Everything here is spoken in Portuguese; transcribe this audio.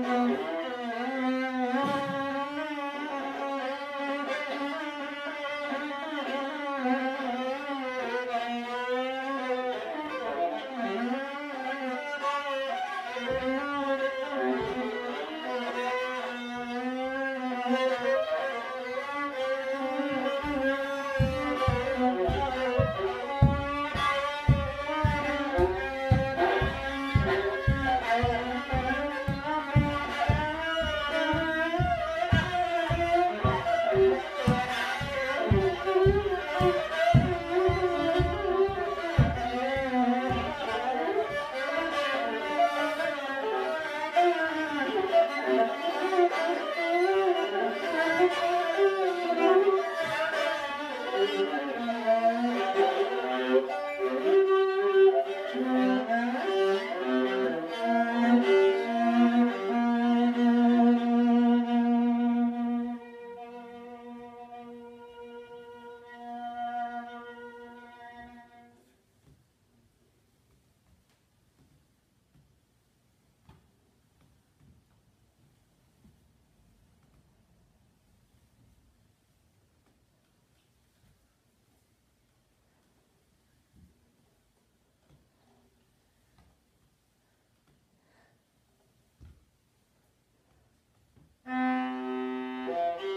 Música Música